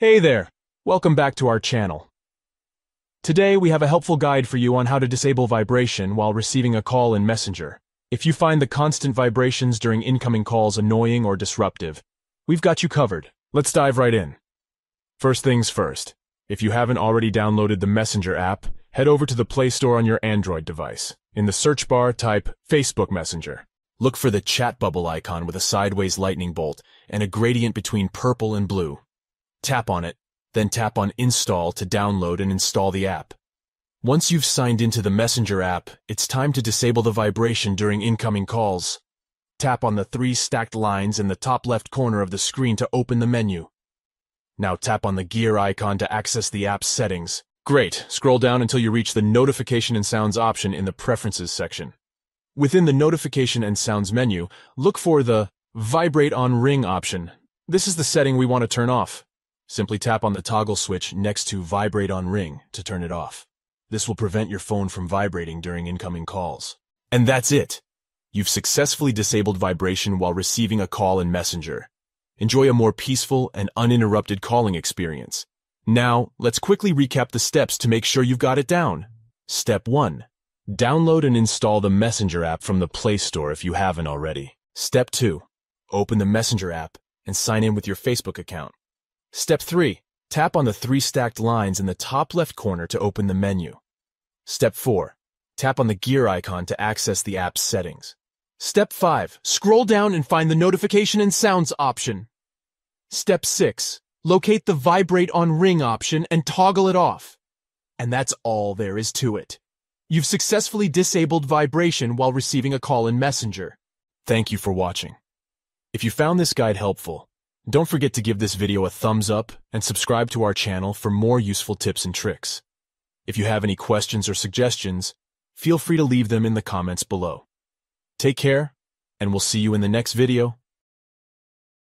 Hey there! Welcome back to our channel. Today we have a helpful guide for you on how to disable vibration while receiving a call in Messenger. If you find the constant vibrations during incoming calls annoying or disruptive, we've got you covered. Let's dive right in. First things first, if you haven't already downloaded the Messenger app, head over to the Play Store on your Android device. In the search bar, type Facebook Messenger. Look for the chat bubble icon with a sideways lightning bolt and a gradient between purple and blue. Tap on it, then tap on Install to download and install the app. Once you've signed into the Messenger app, it's time to disable the vibration during incoming calls. Tap on the three stacked lines in the top left corner of the screen to open the menu. Now tap on the gear icon to access the app's settings. Great, scroll down until you reach the Notification and Sounds option in the Preferences section. Within the Notification and Sounds menu, look for the Vibrate on Ring option. This is the setting we want to turn off. Simply tap on the toggle switch next to Vibrate on Ring to turn it off. This will prevent your phone from vibrating during incoming calls. And that's it! You've successfully disabled vibration while receiving a call in Messenger. Enjoy a more peaceful and uninterrupted calling experience. Now, let's quickly recap the steps to make sure you've got it down. Step 1. Download and install the Messenger app from the Play Store if you haven't already. Step 2. Open the Messenger app and sign in with your Facebook account. Step 3. Tap on the three stacked lines in the top left corner to open the menu. Step 4. Tap on the gear icon to access the app's settings. Step 5. Scroll down and find the Notification and Sounds option. Step 6. Locate the Vibrate on Ring option and toggle it off. And that's all there is to it. You've successfully disabled vibration while receiving a call in Messenger. Thank you for watching. If you found this guide helpful, don't forget to give this video a thumbs up and subscribe to our channel for more useful tips and tricks. If you have any questions or suggestions, feel free to leave them in the comments below. Take care, and we'll see you in the next video.